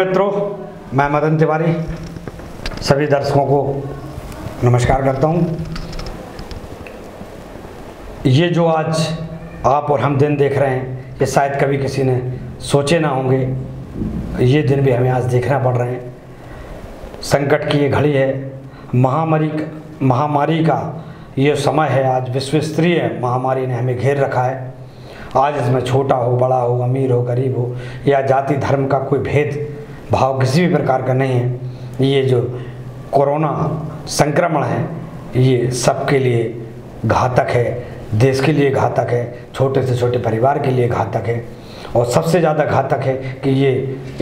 मित्रों, मैं मदन तिवारी, सभी दर्शकों को नमस्कार करता हूँ। ये जो आज आप और हम दिन देख रहे हैं, ये शायद कभी किसी ने सोचे ना होंगे, ये दिन भी हमें आज देखना पड़ रहे हैं। संकट की ये घड़ी है, महामारी महामारी का ये समय है, आज विश्व स्तरीय महामारी ने हमें घेर रखा है। आज इसमें छोटा हो, बड़ा हो, अमीर हो, गरीब हो, या जाति धर्म का कोई भेद भाव किसी भी प्रकार का नहीं है। ये जो कोरोना संक्रमण है, ये सबके लिए घातक है। देश के लिए घातक है, छोटे से छोटे परिवार के लिए घातक है। और सबसे ज़्यादा घातक है कि ये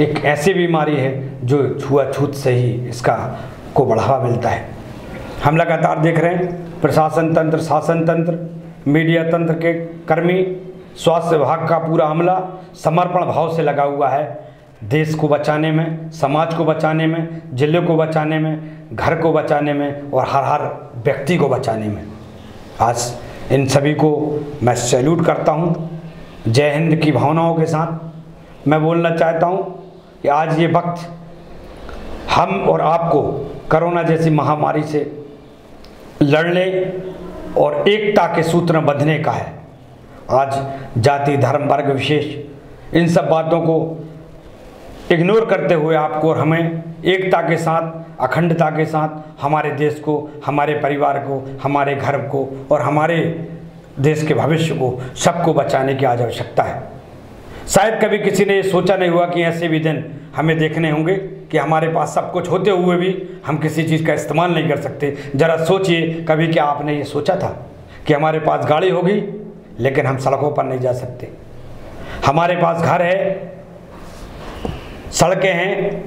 एक ऐसी बीमारी है जो छुआछूत से ही इसका को बढ़ावा मिलता है। हम लगातार देख रहे हैं, प्रशासन तंत्र, शासन तंत्र, मीडिया तंत्र के कर्मी, स्वास्थ्य विभाग का पूरा अमला समर्पण भाव से लगा हुआ है। देश को बचाने में, समाज को बचाने में, ज़िले को बचाने में, घर को बचाने में और हर हर व्यक्ति को बचाने में। आज इन सभी को मैं सैल्यूट करता हूँ। जय हिंद की भावनाओं के साथ मैं बोलना चाहता हूँ कि आज ये वक्त हम और आपको कोरोना जैसी महामारी से लड़ने और एकता के सूत्र बंधने का है। आज जाति, धर्म, वर्ग, विशेष इन सब बातों को इग्नोर करते हुए आपको और हमें एकता के साथ, अखंडता के साथ हमारे देश को, हमारे परिवार को, हमारे घर को और हमारे देश के भविष्य को, सबको बचाने की आज आवश्यकता है। शायद कभी किसी ने ये सोचा नहीं हुआ कि ऐसे भी दिन हमें देखने होंगे कि हमारे पास सब कुछ होते हुए भी हम किसी चीज़ का इस्तेमाल नहीं कर सकते। ज़रा सोचिए, कभी क्या आपने ये सोचा था कि हमारे पास गाड़ी होगी, लेकिन हम सड़कों पर नहीं जा सकते? हमारे पास घर है सड़कें हैं,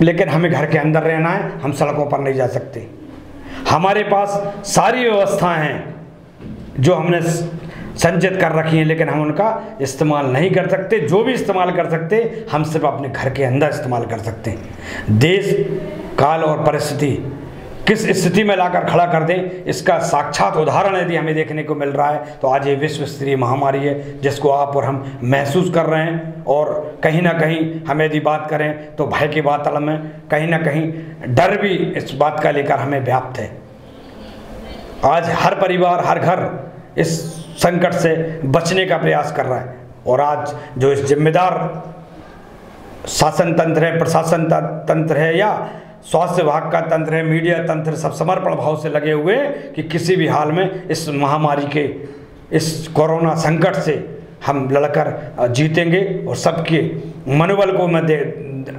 लेकिन हमें घर के अंदर रहना है, हम सड़कों पर नहीं जा सकते। हमारे पास सारी व्यवस्थाएँ हैं, जो हमने संचित कर रखी हैं, लेकिन हम उनका इस्तेमाल नहीं कर सकते। जो भी इस्तेमाल कर सकते, हम सिर्फ़ अपने घर के अंदर इस्तेमाल कर सकते हैं। देश, काल और परिस्थिति किस स्थिति में लाकर खड़ा कर दे, इसका साक्षात उदाहरण यदि हमें देखने को मिल रहा है तो आज ये विश्व स्तरीय महामारी है, जिसको आप और हम महसूस कर रहे हैं, और कहीं ना कहीं हम यदि बात करें तो भय की बात में कहीं ना कहीं डर भी इस बात का लेकर हमें व्याप्त है। आज हर परिवार, हर घर इस संकट से बचने का प्रयास कर रहा है, और आज जो इस जिम्मेदार शासन तंत्र है प्रशासन तंत्र है, या स्वास्थ्य विभाग का तंत्र है, मीडिया तंत्र सब समर्पण भाव से लगे हुए कि किसी भी हाल में इस महामारी के, इस कोरोना संकट से हम लड़कर जीतेंगे और सबके मनोबल को मैं दे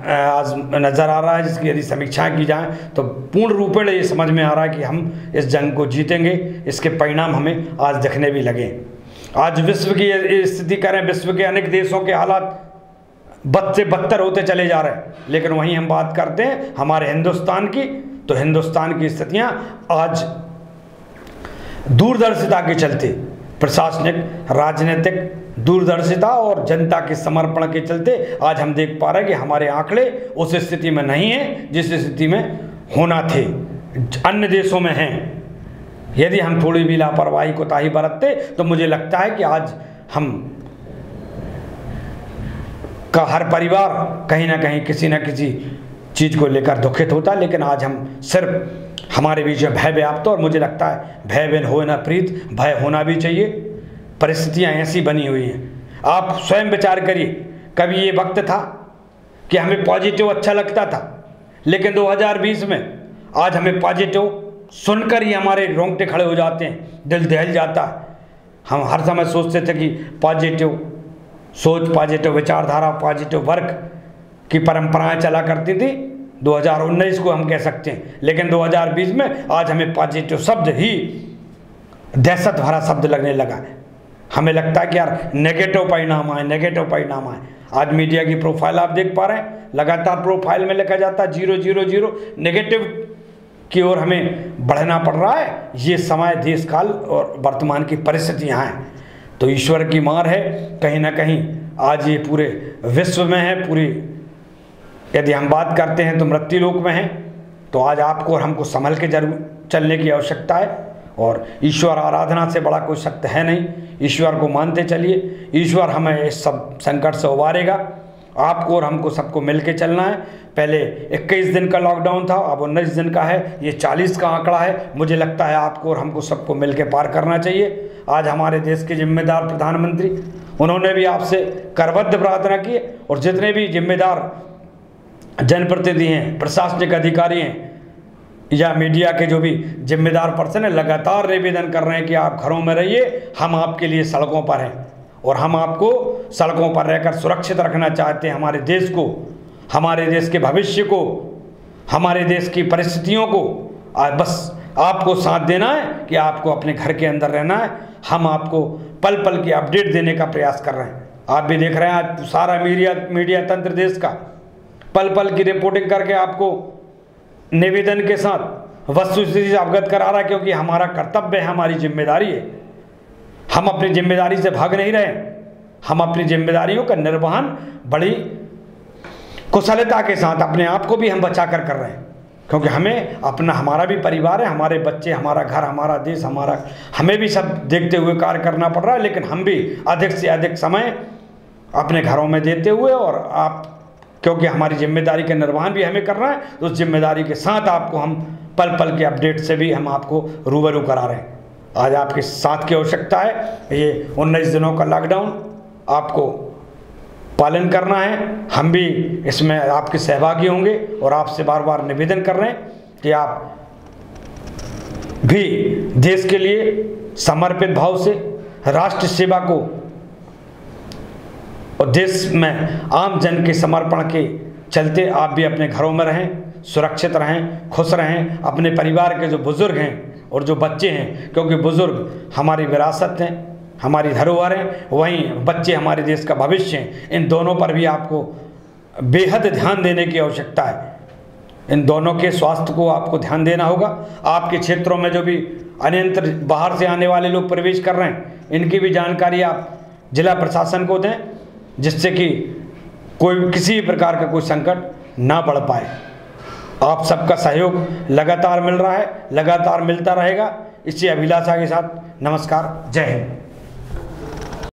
आज नज़र आ रहा है, जिसकी यदि समीक्षाएँ की जाए तो पूर्ण रूपेण ये समझ में आ रहा है कि हम इस जंग को जीतेंगे। इसके परिणाम हमें आज देखने भी लगे। आज विश्व की स्थिति करें, विश्व के अनेक देशों के हालात से बदतर होते चले जा रहे हैं। लेकिन वहीं हम बात करते हैं हमारे हिंदुस्तान की। तो हिंदुस्तान की स्थितियाँ आज दूरदर्शिता के चलते। प्रशासनिक, राजनीतिक दूरदर्शिता और जनता के समर्पण के चलते आज हम देख पा रहे हैं कि हमारे आंकड़े उस स्थिति में नहीं है, जिस स्थिति में होना थे। अन्य देशों में हैं। यदि हम थोड़ी भी लापरवाही कोताही बरतते तो मुझे लगता है कि आज हम का हर परिवार कहीं ना कहीं किसी न किसी चीज़ को लेकर दुखित होता है, लेकिन आज हम सिर्फ़ हमारे बीच में भय व्याप्त और मुझे लगता है भय बिन हो ना प्रीत, भय होना भी चाहिए। परिस्थितियाँ ऐसी बनी हुई हैं। आप स्वयं विचार करिए, कभी ये वक्त था कि हमें पॉजिटिव अच्छा लगता था, लेकिन 2020 में आज हमें पॉजिटिव सुनकर ही हमारे रोंगटे खड़े हो जाते हैं, दिल दहल जाता है। हम हर समय सोचते थे कि पॉजिटिव सोच पॉजिटिव, विचारधारा पॉजिटिव वर्क की परंपराएँ चला करती थी। 2019 को हम कह सकते हैं। लेकिन 2020 में आज हमें पॉजिटिव शब्द ही दहशत भरा शब्द लगने लगा है। हमें लगता है कि यार नेगेटिव परिणाम आए नेगेटिव परिणाम आए। आज मीडिया की प्रोफ़ाइल आप देख पा रहे हैं। लगातार प्रोफ़ाइल में लिखा जाता है ज़ीरो ज़ीरो ज़ीरो। नेगेटिव की ओर हमें बढ़ना पड़ रहा है। ये समय, देश काल और वर्तमान की परिस्थितियाँ हैं। तो ईश्वर की मार है, कहीं ना कहीं आज ये पूरे विश्व में है, पूरी यदि हम बात करते हैं तो मृत्यु लोक में है तो आज आपको और हमको संभल के ज़रूर चलने की आवश्यकता है और ईश्वर आराधना से बड़ा कोई शक्त है नहीं। ईश्वर को मानते चलिए। ईश्वर हमें इस सब संकट से उबारेगा। आपको और हमको सबको मिल के चलना है। पहले 21 दिन का लॉकडाउन था, अब उन्नीस दिन का है। ये 40 का आंकड़ा है। मुझे लगता है आपको और हमको सबको मिल के पार करना चाहिए। आज हमारे देश के जिम्मेदार प्रधानमंत्री, उन्होंने भी आपसे करबद्ध प्रार्थना की और जितने भी जिम्मेदार जनप्रतिनिधि हैं, प्रशासनिक अधिकारी हैं, या मीडिया के जो भी जिम्मेदार पर्सन है, लगातार निवेदन कर रहे हैं कि आप घरों में रहिए, हम आपके लिए सड़कों पर हैं और हम आपको सड़कों पर रहकर सुरक्षित रखना चाहते हैं हमारे देश को, हमारे देश के भविष्य को, हमारे देश की परिस्थितियों को। आज बस आपको साथ देना है कि आपको अपने घर के अंदर रहना है। हम आपको पल पल की अपडेट देने का प्रयास कर रहे हैं। आप भी देख रहे हैं आज सारा मीडिया मीडिया तंत्र देश का। पल पल की रिपोर्टिंग करके आपको निवेदन के साथ वस्तु स्थिति से अवगत करा रहा है, क्योंकि हमारा कर्तव्य है, हमारी ज़िम्मेदारी है। हम अपनी ज़िम्मेदारी से भाग नहीं रहे हम अपनी जिम्मेदारियों का निर्वहन बड़ी कुशलता के साथ अपने आप को भी हम बचा कर कर रहे हैं। क्योंकि हमें अपना, हमारा भी परिवार है, हमारे बच्चे, हमारा घर, हमारा देश, हमारा, हमें भी सब देखते हुए कार्य करना पड़ रहा है, लेकिन हम भी अधिक से अधिक समय अपने घरों में देते हुए और आप, क्योंकि हमारी ज़िम्मेदारी का निर्वहन भी हमें करना है तो उस ज़िम्मेदारी के साथ आपको हम पल पल के अपडेट से भी हम आपको रूबरू करा रहे हैं। आज आपके साथ की आवश्यकता है, ये उन्नीस दिनों का लॉकडाउन आपको पालन करना है। हम भी इसमें आपके सहभागी होंगे और आपसे बार बार निवेदन कर रहे हैं कि आप भी देश के लिए समर्पित भाव से राष्ट्र सेवा को और देश में आम जन के समर्पण के चलते आप भी अपने घरों में रहें, सुरक्षित रहें, खुश रहें, अपने परिवार के जो बुज़ुर्ग हैं और जो बच्चे हैं, क्योंकि बुज़ुर्ग हमारी विरासत हैं। हमारी धरोहर वहीं बच्चे हमारे देश का भविष्य हैं। इन दोनों पर भी आपको बेहद ध्यान देने की आवश्यकता है। इन दोनों के स्वास्थ्य को आपको ध्यान देना होगा। आपके क्षेत्रों में जो भी अन्यंत्र बाहर से आने वाले लोग प्रवेश कर रहे हैं, इनकी भी जानकारी आप जिला प्रशासन को दें, जिससे कि कोई किसी प्रकार का कोई संकट ना बढ़ पाए। आप सबका सहयोग लगातार मिल रहा है, लगातार मिलता रहेगा। इसी अभिलाषा के साथ नमस्कार, जय हिंद।